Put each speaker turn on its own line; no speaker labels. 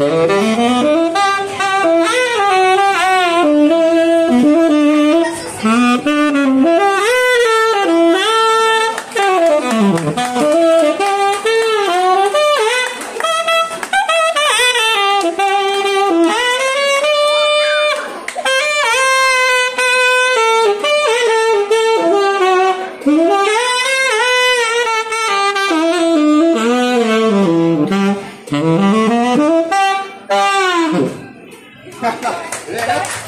Mm-hmm. ね